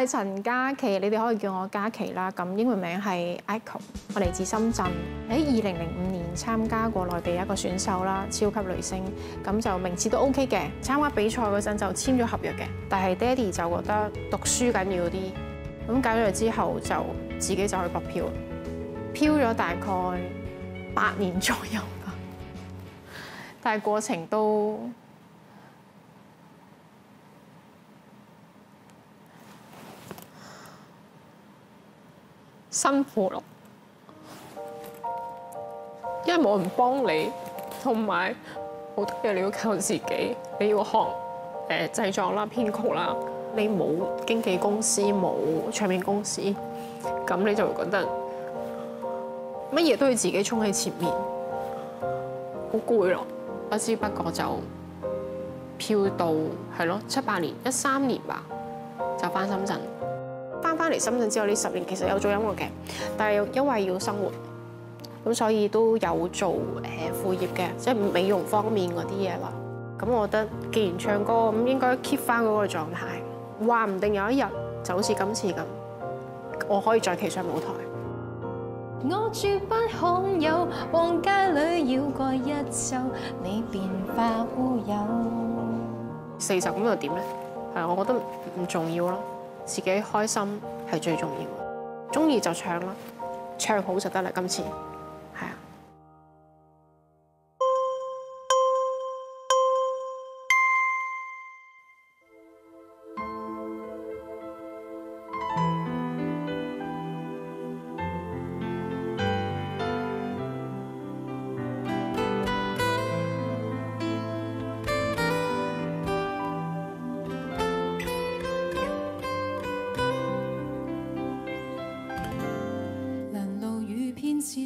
係陳嘉琪，你哋可以叫我嘉琪啦。咁英文名係 Echo，我嚟自深圳。喺二零零五年參加過內地一個選秀啦，超級女聲。咁就名次都 OK 嘅。參加比賽嗰陣就簽咗合約嘅，但係爹哋就覺得讀書緊要啲。咁搞咗之後就自己就去北漂，漂咗大概八年左右吧。但係過程都〜辛苦咯，因為冇人幫你，同埋好多嘢你要靠自己，你要學誒製作啦、編曲啦，你冇經紀公司、冇唱片公司，咁你就會覺得乜嘢都要自己衝喺前面，好攰咯，不知不覺就漂到係咯七八年，一三年吧，就返深圳。翻翻嚟深圳之後呢十年其實有做音樂嘅，但係因為要生活，咁所以都有做誒副業嘅，即係美容方面嗰啲嘢啦。咁我覺得既然唱歌咁應該 keep 翻嗰個狀態，話唔定有一日就好似今次咁，我可以再企上舞台。我絕不罕有，往街裏繞過一周，你變化烏有。四十咁又點咧？係我覺得唔重要咯。自己開心係最重要，中意就唱啦，唱好就得啦。今次。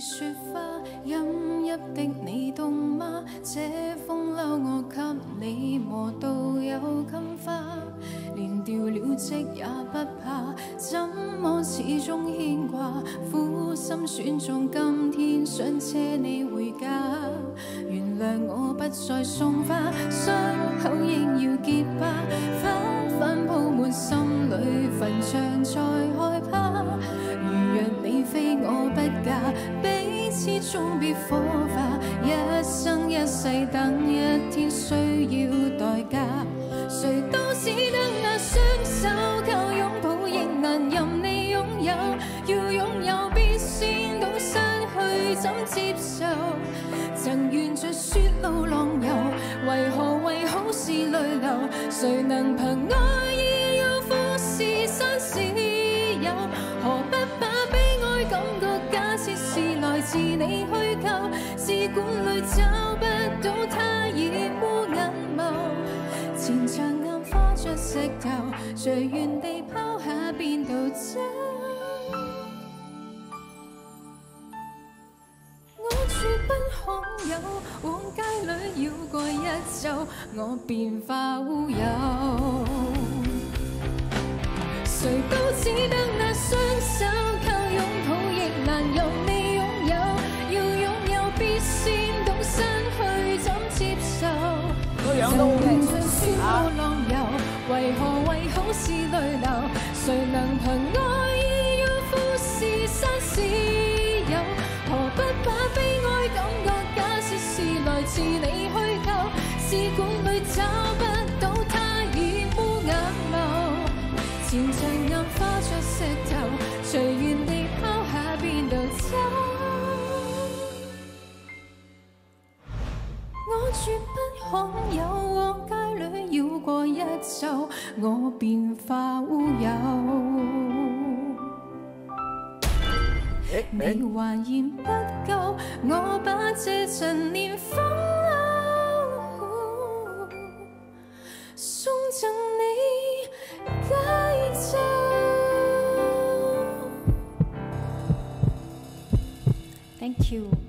雪花，阴泣的你冻吗？这风褛我给你磨到有金花，连掉了职也不怕，怎么始终牵挂？苦心选中今天，想车你回家，原谅我不再送花，伤口应要结疤，花瓣铺满心里，坟场再开。终必火化，一生一世等一天需要代价，谁都只得那双手靠拥抱，亦难任你拥有。要拥有，必先懂失去怎接受。曾沿着雪路浪游，为何为好事泪流？谁能凭爱？是你虚构，试管里找不到他染污眼眸。前墙硬化着石头，随缘地抛下便逃走？我绝不罕有，往街里绕过一周，我便化乌有。谁都只得。有青春，穿過浪遊，為何為好事淚流？誰能憑愛意怨富士山私有？何不把悲哀感覺假設是來自你虛構？試管里找不到他染污眼眸。前尘硬化作石頭，隨緣地拋下便道走。我絕不可。我便化乌有你还嫌不够我把这陈年风褛送赠你解咒 thank you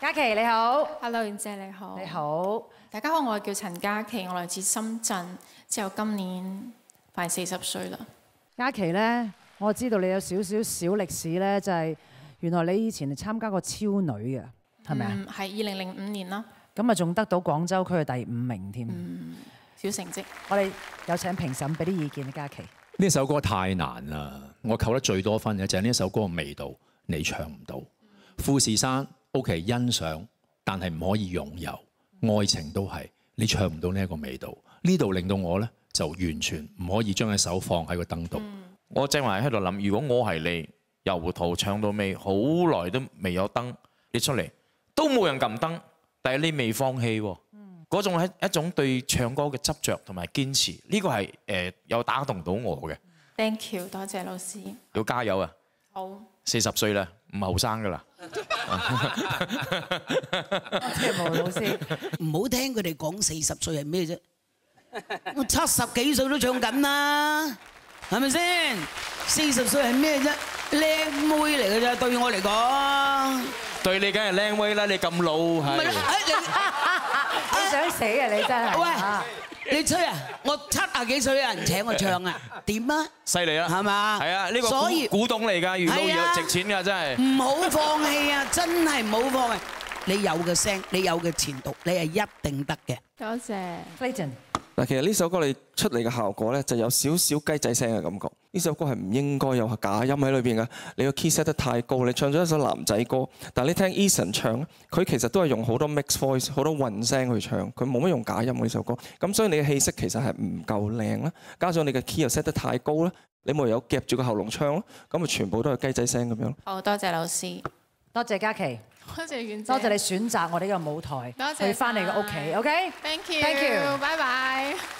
嘉琪你好，Hello，燕姐你好，你好，大家好，我叫陳嘉琪，我來自深圳，之後今年快四十歲啦。嘉琪呢，我知道你有少少小歷史呢，就係原來你以前係參加過超女嘅，係咪啊？係二零零五年啦。咁啊，仲得到廣州區嘅第五名添。嗯小成績。我哋有請評審俾啲意見，嘉琪。呢首歌太難啦，我扣得最多分嘅就係呢首歌嘅味道，你唱唔到。富士山 OK 欣賞，但係唔可以擁有，愛情都係你唱唔到呢一個味道。呢度令到我呢，就完全唔可以將一手放喺個燈度。我正話喺度諗，如果我係你，由胡桃唱到尾，好耐都未有燈，你出嚟都冇人撳燈，但係你未放棄喎。嗰種係一種對唱歌嘅執着同埋堅持，呢個係誒有打動到我嘅。Thank you，多謝老師。要加油啊！好，四十歲啦，唔後生噶啦。謝毛老師，唔好聽佢哋講四十歲係咩啫？我七十幾歲都唱緊啦，係咪先？四十歲係咩啫？靚妹嚟嘅啫，對我嚟講。對你梗係靚妹啦，你咁老唔係係。啊你想死啊你真係。喂，你吹啊！我七啊幾歲有人請我唱啊？點啊？犀利啊，係嘛係啊，呢個所以古古董嚟㗎，遇到係啊有值錢㗎，真係。唔好放棄啊！真係唔好放棄。你有嘅聲，你有嘅前途，你係一定得嘅。多謝。Clayton，嗱，其實呢首歌你出嚟嘅效果咧，就有少少雞仔聲嘅感覺。呢首歌係唔應該有假音喺裏邊嘅，你個 key set 得太高，你唱咗一首男仔歌，但係你聽 Eason 唱，佢其實都係用好多 mix voice、好多混聲去唱，佢冇乜用假音喎呢首歌。咁所以你嘅氣息其實係唔夠靚啦，加上你嘅 key 又 set 得太高啦，你咪有夾住個喉嚨唱咯，咁咪全部都係雞仔聲咁樣。好多謝老師，多謝嘉琪，多謝遠，多謝你選擇我哋呢個舞台多謝去翻你嘅屋企，OK？Thank Thank you you，拜拜。